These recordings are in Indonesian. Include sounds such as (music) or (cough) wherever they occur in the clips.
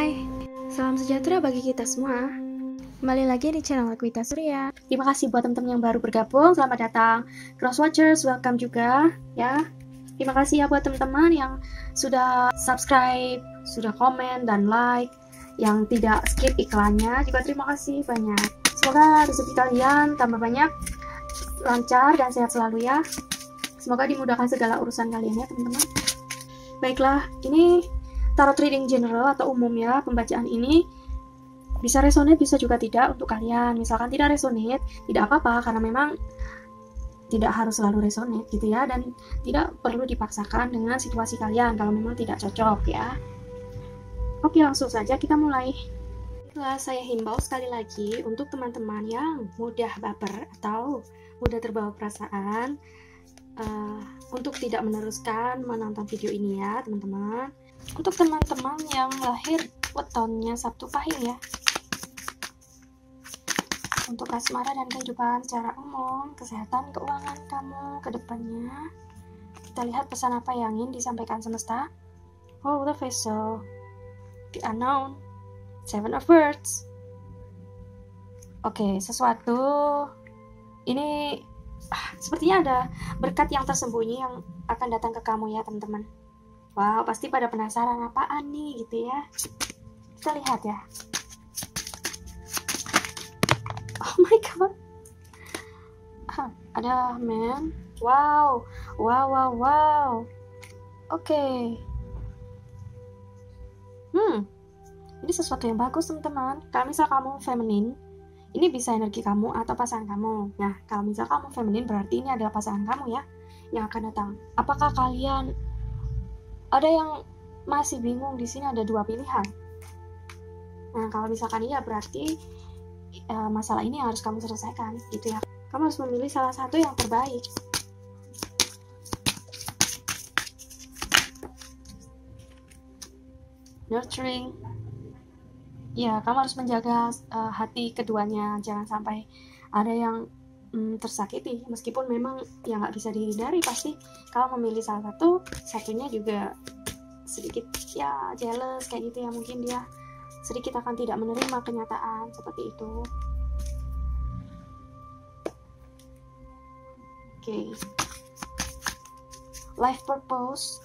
Hai, salam sejahtera bagi kita semua. Kembali lagi di channel Akwita Surya. Terima kasih buat teman-teman yang baru bergabung. Selamat datang. Cross Watchers, welcome juga ya. Terima kasih ya buat teman-teman yang sudah subscribe, sudah komen dan like, yang tidak skip iklannya juga terima kasih banyak. Semoga rezeki kalian tambah banyak, lancar dan sehat selalu ya. Semoga dimudahkan segala urusan kalian ya teman-teman. Baiklah, ini tarot reading general atau umum ya pembacaan ini bisa resonate bisa juga tidak untuk kalian. Misalkan tidak resonate tidak apa-apa karena memang tidak harus selalu resonate gitu ya dan tidak perlu dipaksakan dengan situasi kalian kalau memang tidak cocok ya. Oke langsung saja kita mulai. Setelah saya himbau sekali lagi untuk teman-teman yang mudah baper atau mudah terbawa perasaan uh, untuk tidak meneruskan menonton video ini ya teman-teman untuk teman-teman yang lahir wetonnya Sabtu Pahing ya. Untuk asmara dan kehidupan secara umum kesehatan keuangan kamu ke depannya. Kita lihat pesan apa yang ingin disampaikan semesta. Oh the vessel the unknown. Seven of words. Oke okay, sesuatu. Ini ah, sepertinya ada berkat yang tersembunyi yang akan datang ke kamu ya teman-teman Wow, pasti pada penasaran apaan nih gitu ya. Kita lihat ya. Oh my god. Ah, ada man. Wow. Wow, wow, wow. Oke. Okay. Hmm. Ini sesuatu yang bagus, teman-teman. Kalau misal kamu feminin, ini bisa energi kamu atau pasangan kamu. Nah, kalau misal kamu feminin berarti ini adalah pasangan kamu ya yang akan datang. Apakah kalian ada yang masih bingung di sini ada dua pilihan. Nah, kalau misalkan iya berarti e, masalah ini harus kamu selesaikan, gitu ya. Kamu harus memilih salah satu yang terbaik. Nurturing. Ya, kamu harus menjaga uh, hati keduanya, jangan sampai ada yang mm, tersakiti. Meskipun memang ya nggak bisa dihindari pasti kalau memilih salah satu satunya juga sedikit ya jealous kayak gitu ya mungkin dia sedikit akan tidak menerima kenyataan seperti itu. Oke. Okay. life purpose.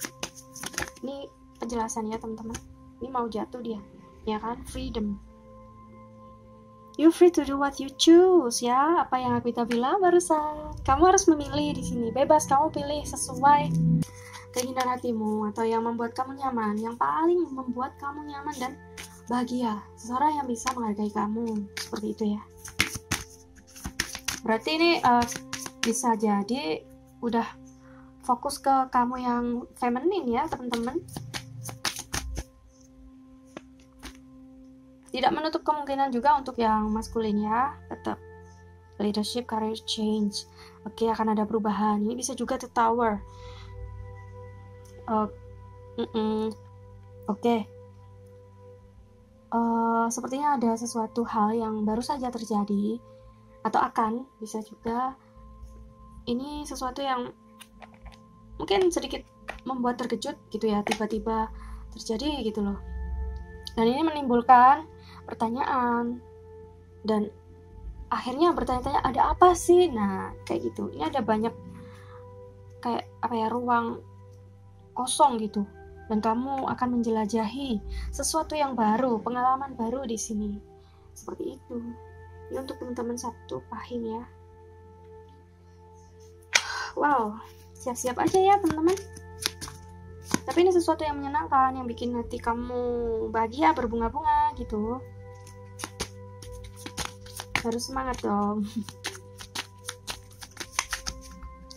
Ini penjelasan ya teman-teman. Ini mau jatuh dia ya kan? Freedom You free to do what you choose ya. Apa yang aku bilang barusan. Kamu harus memilih di sini. Bebas kamu pilih sesuai keinginan hatimu atau yang membuat kamu nyaman. Yang paling membuat kamu nyaman dan bahagia. Seseorang yang bisa menghargai kamu. Seperti itu ya. Berarti ini uh, bisa jadi udah fokus ke kamu yang feminin ya, teman-teman. Tidak menutup kemungkinan juga untuk yang maskulin ya, tetap leadership, career change. Oke, akan ada perubahan. Ini bisa juga the tower. Uh. Oke. Okay. Uh, eh, sepertinya ada sesuatu hal yang baru saja terjadi atau akan bisa juga ini sesuatu yang mungkin sedikit membuat terkejut gitu ya tiba-tiba terjadi gitu loh dan ini menimbulkan pertanyaan. Dan akhirnya bertanya-tanya ada apa sih? Nah kayak gitu. Ini ada banyak kayak apa ya ruang kosong gitu. Dan kamu akan menjelajahi sesuatu yang baru pengalaman baru di sini. Seperti itu. Ini untuk teman-teman Sabtu Pahing ya. Wow siap-siap aja ya teman-teman. Tapi ini sesuatu yang menyenangkan yang bikin hati kamu bahagia berbunga-bunga gitu harus semangat dong.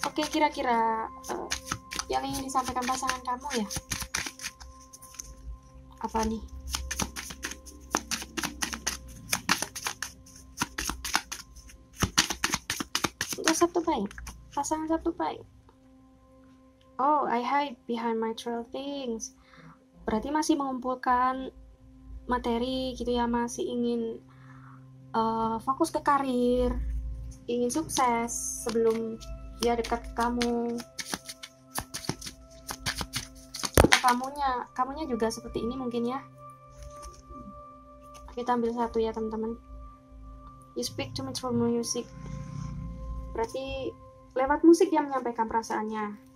Oke kira-kira uh, yang ingin disampaikan pasangan kamu ya? Apa nih? Untuk Sabtu baik. Pasangan Sabtu baik. Oh I hide behind my trail things. Berarti masih mengumpulkan materi gitu ya masih ingin uh, fokus ke karir ingin sukses sebelum dia dekat ke kamu. Atau kamunya kamunya juga seperti ini mungkin ya. Kita ambil satu ya teman-teman. You speak to me through music. Berarti lewat musik dia menyampaikan perasaannya.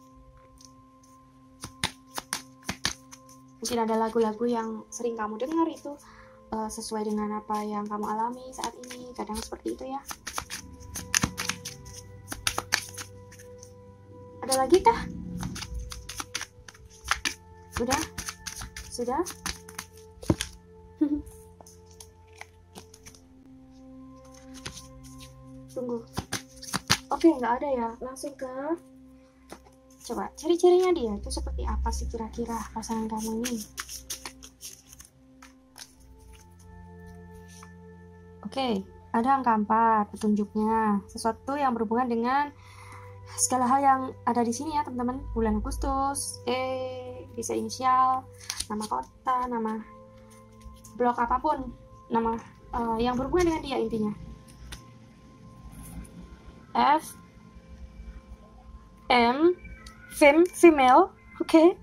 Mungkin ada lagu-lagu yang sering kamu dengar itu uh, sesuai dengan apa yang kamu alami saat ini. Kadang seperti itu ya. Ada lagi kah? Sudah sudah? (laughs) Tunggu. Oke nggak ada ya. Langsung ke coba ciri-cirinya dia. Itu seperti apa sih kira-kira pasangan kamu ini oke ada angka 4 petunjuknya. Sesuatu yang berhubungan dengan segala hal yang ada di sini ya teman-teman. Bulan Agustus eh bisa inisial nama kota nama blok apa pun nama uh, yang berhubungan dengan dia intinya. F M fem female oke. okay.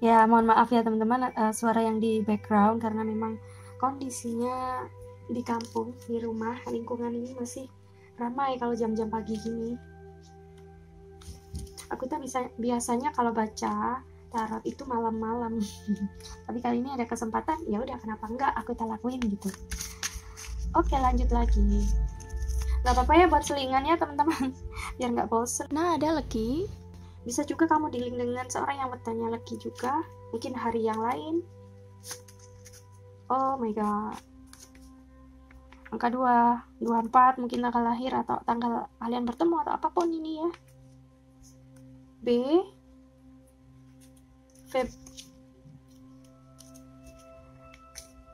Ya mohon maaf ya teman-teman uh, suara yang di background karena memang kondisinya di kampung di rumah lingkungan ini masih ramai kalau jam-jam pagi gini. Aku tuh bisa biasanya kalau baca tarot itu malam-malam. (laughs) Tapi kali ini ada kesempatan ya udah kenapa enggak? Aku tak lakuin gitu. Oke lanjut lagi. Gak apa-apa ya buat selingan ya teman-teman (laughs) Biar nggak bosen. Nah ada lagi Bisa juga kamu dealing dengan seorang yang bertanya lagi juga. Mungkin hari yang lain. Oh my god. Angka 2 24 mungkin tanggal lahir atau tanggal kalian bertemu atau apa pun ini ya. B. Feb.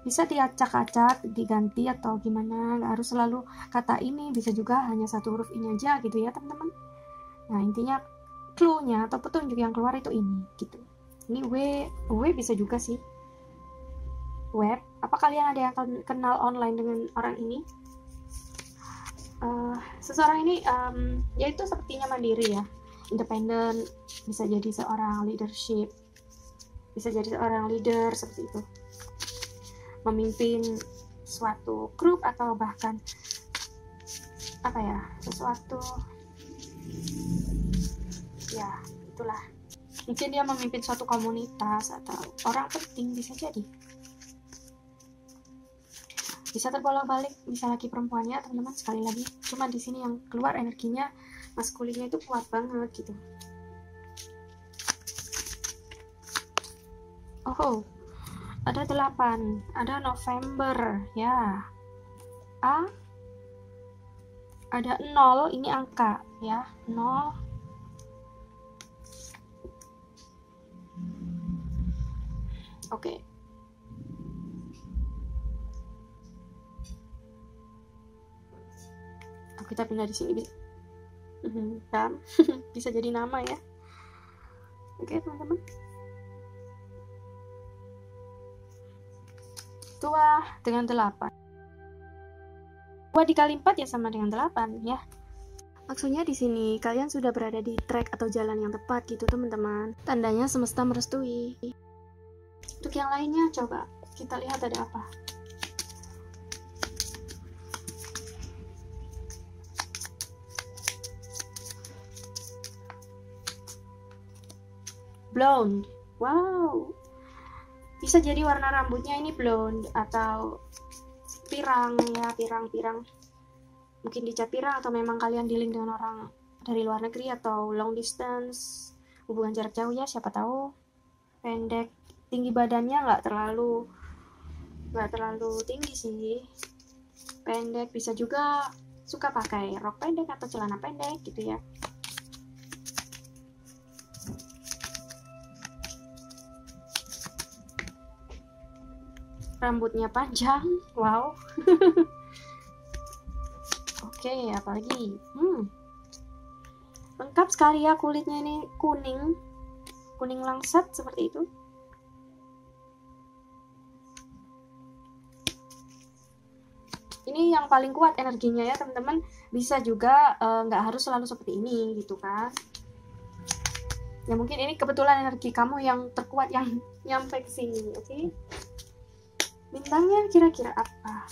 Bisa diacak-acak diganti atau gimana? Nggak harus selalu kata ini bisa juga hanya satu huruf ini aja gitu ya teman-teman. Nah intinya clue-nya atau petunjuk yang keluar itu ini gitu. Ini W W bisa juga sih. Web. Apa kalian ada yang kenal online dengan orang ini? Uh, seseorang ini um, yaitu sepertinya mandiri ya. Independen bisa jadi seorang leadership bisa jadi seorang leader seperti itu. Memimpin suatu grup atau bahkan apa ya sesuatu ya itulah. Mungkin dia memimpin suatu komunitas atau orang penting bisa jadi. Bisa terbolak-balik bisa lagi perempuannya teman-teman sekali lagi. Cuma di sini yang keluar energinya maskulinnya itu kuat banget gitu. Oh ada 8 ada November ya. A. Ada 0 ini angka ya. 0 oke oh, kita pindah di sini bisa dan (laughs) bisa jadi nama ya oke teman-teman tua dengan 8. 2 dikali 4 ya sama dengan 8 ya. Maksudnya di sini kalian sudah berada di track atau jalan yang tepat gitu teman-teman. Tandanya semesta merestui. Untuk yang lainnya coba kita lihat ada apa. Blonde. Wow, bisa jadi warna rambutnya ini blonde atau pirang ya pirang-pirang mungkin dicat pirang atau memang kalian dealing dengan orang dari luar negeri atau long distance hubungan jarak jauh ya siapa tahu pendek tinggi badannya nggak terlalu nggak terlalu tinggi sih. Pendek bisa juga suka pakai rok pendek atau celana pendek gitu ya. Rambutnya panjang wow. (laughs) Oke okay, apalagi? Hmm. Lengkap sekali ya kulitnya ini kuning. Kuning langsat seperti itu ini yang paling kuat energinya ya teman-teman. Bisa juga eh, nggak uh, harus selalu seperti ini gitu kan. Ya mungkin ini kebetulan energi kamu yang terkuat yang (laughs) nyampe ke sini oke? Okay? bintangnya kira-kira apa?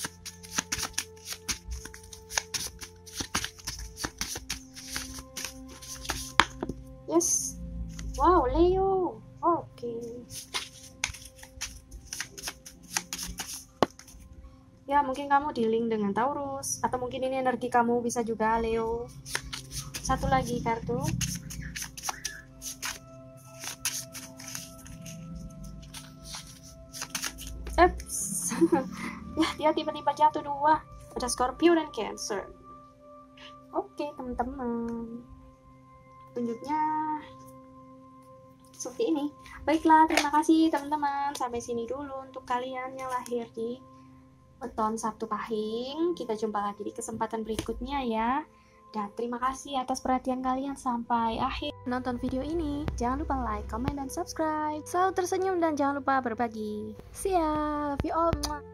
Yes. Wow Leo. Oke. okay. Ya mungkin kamu dealing dengan Taurus atau mungkin ini energi kamu bisa juga Leo. Satu lagi kartu. Eps. (laughs) ya dia tiba-tiba jatuh dua. Ada Scorpio dan Cancer. Oke teman-teman. Tunjuknya seperti ini. Baiklah terima kasih teman-teman. Sampai sini dulu untuk kalian yang lahir di Weton Sabtu Pahing. Kita jumpa lagi di kesempatan berikutnya ya. Dan terima kasih atas perhatian kalian sampai akhir nonton video ini. Jangan lupa like, comment, dan subscribe. Selalu tersenyum dan jangan lupa berbagi. See ya, love you all.